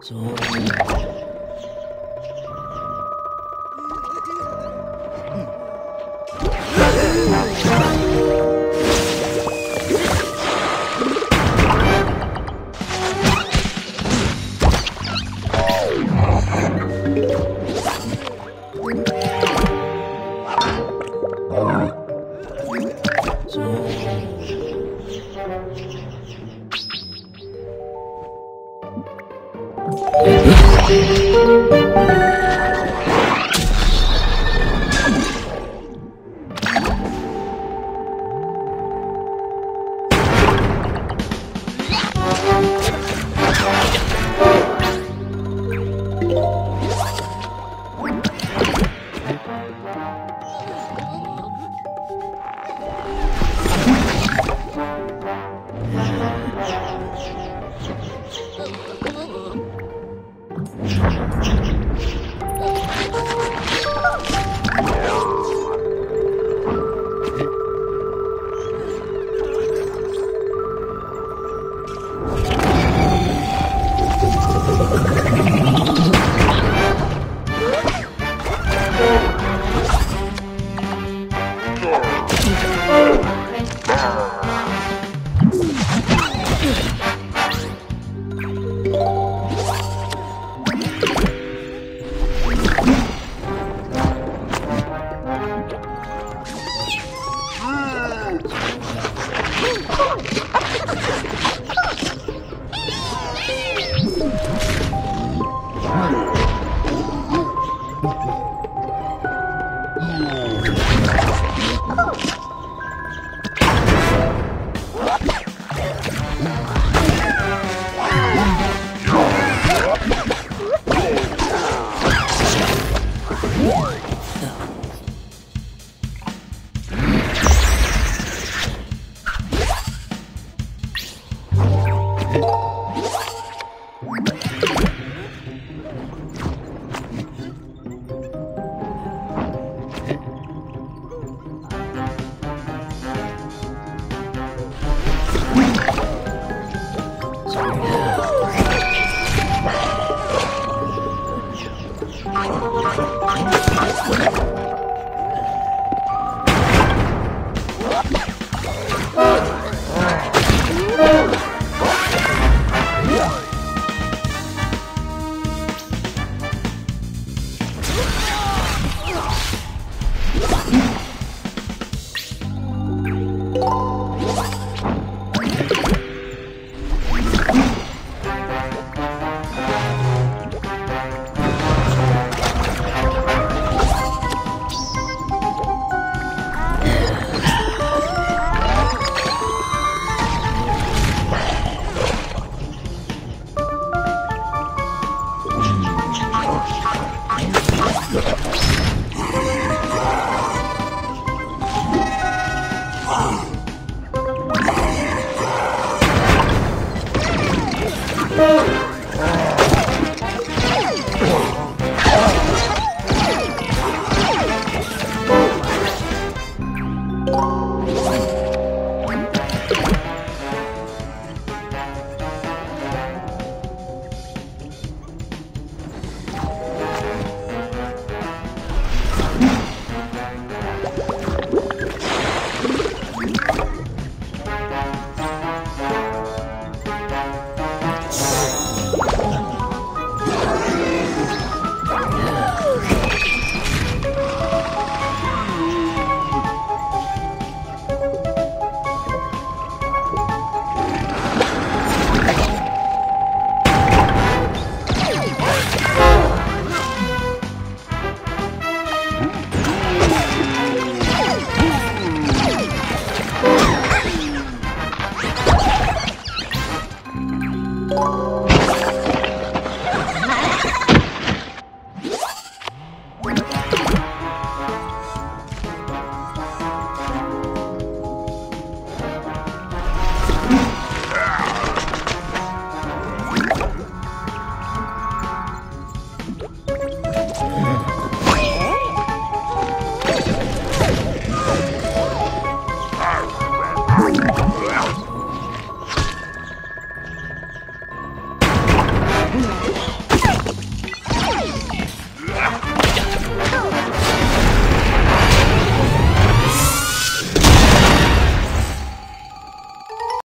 做。Oh. you Woo! you